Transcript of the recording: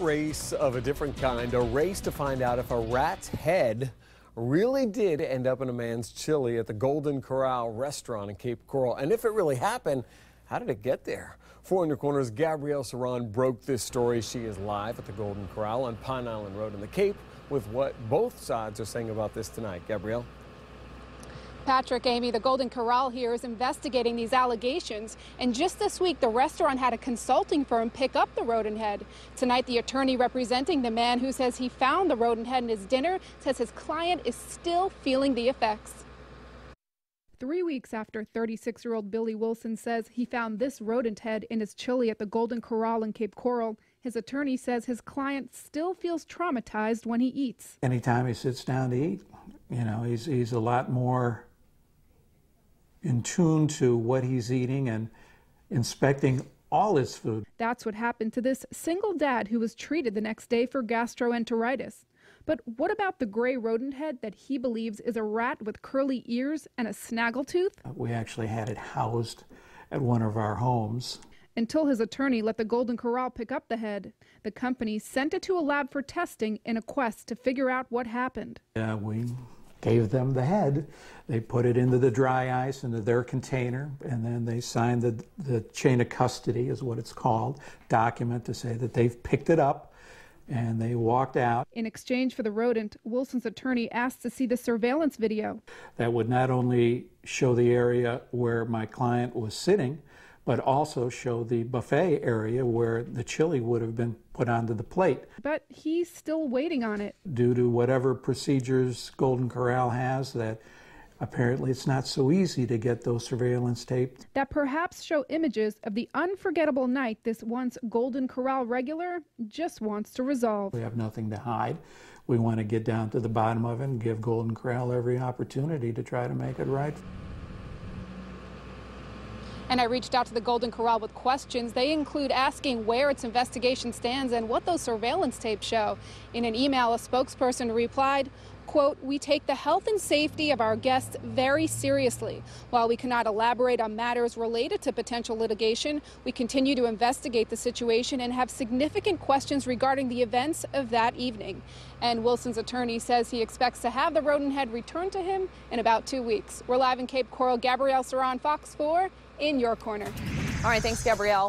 race of a different kind, a race to find out if a rat's head really did end up in a man's chili at the Golden Corral restaurant in Cape Coral. And if it really happened, how did it get there? Four in your corners, Gabrielle Saran broke this story. She is live at the Golden Corral on Pine Island Road in the Cape with what both sides are saying about this tonight. Gabrielle? Patrick, Amy, the Golden Corral here is investigating these allegations. And just this week, the restaurant had a consulting firm pick up the rodent head. Tonight, the attorney representing the man who says he found the rodent head in his dinner says his client is still feeling the effects. Three weeks after 36 year old Billy Wilson says he found this rodent head in his chili at the Golden Corral in Cape Coral, his attorney says his client still feels traumatized when he eats. Anytime he sits down to eat, you know, he's, he's a lot more in tune to what he's eating and inspecting all his food. That's what happened to this single dad who was treated the next day for gastroenteritis. But what about the gray rodent head that he believes is a rat with curly ears and a snaggletooth? Uh, we actually had it housed at one of our homes. Until his attorney let the Golden Corral pick up the head, the company sent it to a lab for testing in a quest to figure out what happened. Yeah, we gave them the head. They put it into the dry ice into their container, and then they signed the, the chain of custody, is what it's called, document to say that they've picked it up and they walked out. In exchange for the rodent, Wilson's attorney asked to see the surveillance video. That would not only show the area where my client was sitting, but also show the buffet area where the chili would have been put onto the plate. But he's still waiting on it. Due to whatever procedures Golden Corral has that apparently it's not so easy to get those surveillance tapes. That perhaps show images of the unforgettable night this once Golden Corral regular just wants to resolve. We have nothing to hide. We want to get down to the bottom of it and give Golden Corral every opportunity to try to make it right. And I reached out to the Golden Corral with questions. They include asking where its investigation stands and what those surveillance tapes show. In an email, a spokesperson replied, quote, we take the health and safety of our guests very seriously. While we cannot elaborate on matters related to potential litigation, we continue to investigate the situation and have significant questions regarding the events of that evening. And Wilson's attorney says he expects to have the rodent head returned to him in about two weeks. We're live in Cape Coral. Gabrielle Saran, Fox 4 in your corner. All right, thanks, Gabrielle.